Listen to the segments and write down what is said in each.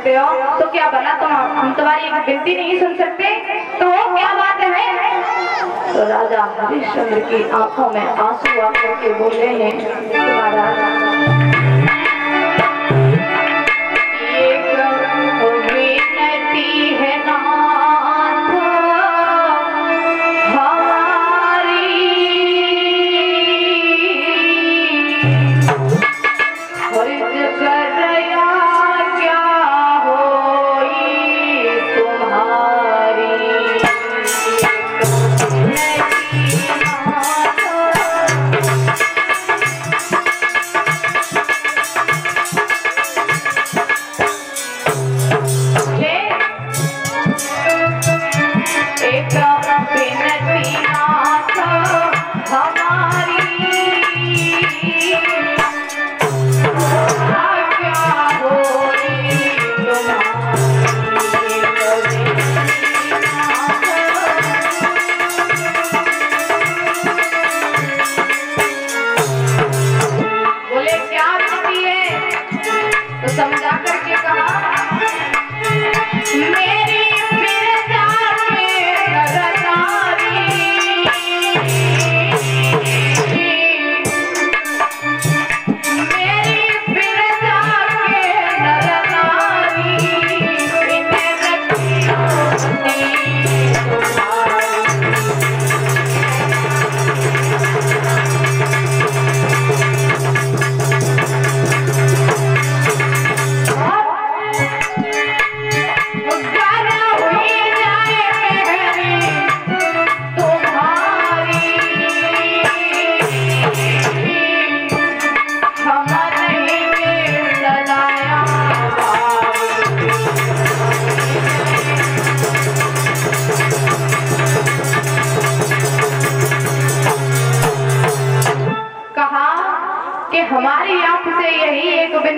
सकते हो? तो क्या भला तुम, हम तुम्हारी एक विनती नहीं सुन सकते? तो क्या बात है? तो राजा हरिश्चंद्र की आँखों में आँसू आकर के बोले हैं विनती है नाथ, हमारी फ़र्ज़ एक बिनती नाथ हमारी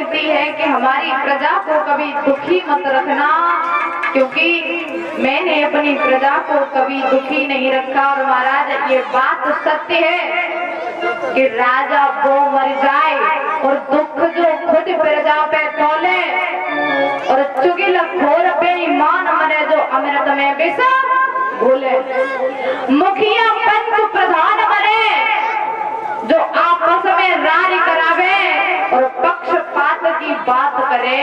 विनती है कि हमारी प्रजा को कभी दुखी मत रखना, क्योंकि मैंने अपनी प्रजा को कभी दुखी नहीं रखा। और महाराज, ये बात सत्य है कि राजा वो मर जाए और दुख जो खुद प्रजा पे तोले और चुगिल घोर बेईमान मरे जो अमृत में बिसा भूले मुखिया पंच प्रधान बात करे,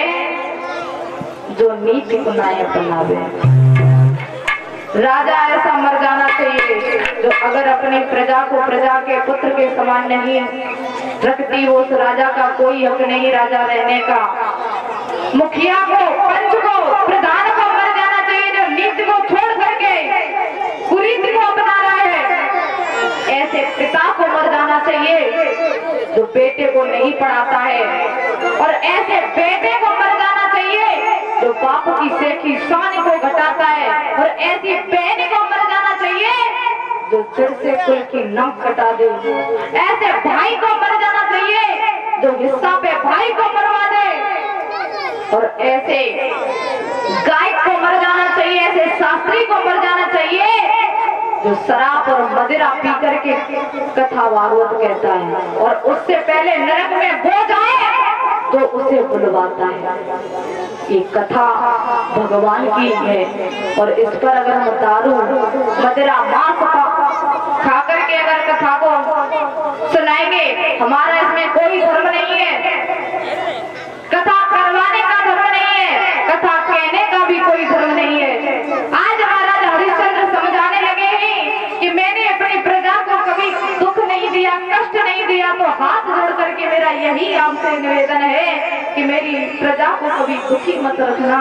जो नीति को नायक बनावे। राजा ऐसा मर जाना चाहिए, जो अगर अपनी प्रजा को प्रजा के पुत्र के समान नहीं रखती, वो उस राजा का कोई हक नहीं राजा रहने का। मुखिया को, पंच को, प्रधान को मर जाना चाहिए, जो नीति को छोड़ करके कुरीति को अपना रहा है। ऐसे पिता को मर जाना चाहिए, जो बेटे को नहीं पढ़ाता है। ऐसे बेटे को मर जाना चाहिए जो बाप की सेखी शान को घटाता है और ऐसी बहन को मर जाना चाहिए जो सिर से कुल की नाक कटा दे। ऐसे भाई को मर जाना चाहिए जो हिस्सा पे भाई को मरवा दे। और ऐसे गाय को मर जाना चाहिए, ऐसे शास्त्री को मर जाना चाहिए जो शराब और मदिरा पी करके कथा भागवत कहता है। और उससे पहले नरक में वो जाए तो उसे बुलवाता है। ये कथा भगवान की है और इस पर अगर हम दारू मदरा मांस का खा करके अगर कथा को सुनाएँगे, हमारा इसमें कोई धर्म नहीं है कथा करवाने का धर्म नहीं है कथा कहने का भी कोई धर्म नहीं है आज महाराज हरिश्चंद्र समझाने लगे हैं कि मैंने अपनी प्रजा को कभी दुख नहीं दिया कष्ट नहीं दिया तो हाथ जोड़ करके मेरा यही आपसे निवेदन है कि मेरी प्रजा को कभी दुखी मत रखना।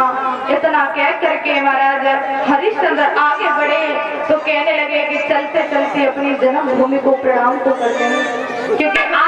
इतना कह करके महाराज हरिश्चंद्र आगे बढ़े तो कहने लगे कि चलते चलते अपनी जन्मभूमि को प्रणाम तो कर क्योंकि आज